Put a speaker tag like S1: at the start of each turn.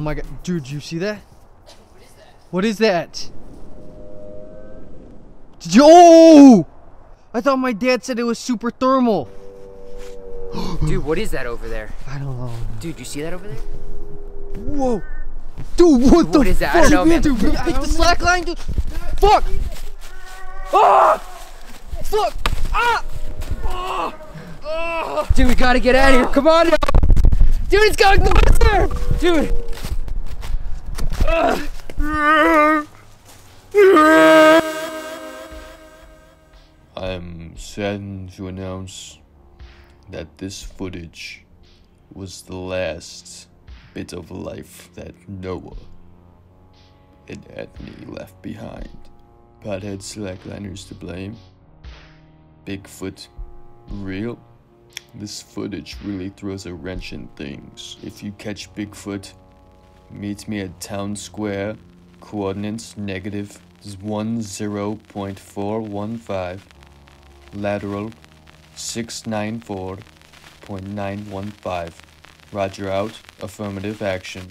S1: Oh my god. Dude, you see that? What is that? Did you- Oh! I thought my dad said it was super thermal.
S2: Dude, what is that over there?
S1: I don't know.
S2: Dude, you see that over there?
S1: Whoa. Dude, what, the
S2: What is that? I
S1: fuck?
S2: don't know, man.
S1: Dude, pick the slack line, dude. Fuck! Ah! Fuck! Ah!
S2: Dude, we gotta get out of here. Come on now. Dude, it's going closer. Dude.
S3: I'm saddened to announce that this footage was the last bit of life that Noah and Anthony left behind. Pothead slackliners to blame. Bigfoot real? This footage really throws a wrench in things. If you catch Bigfoot, meet me at Town Square, coordinates negative 10.415, lateral 694.915. Roger out, affirmative action.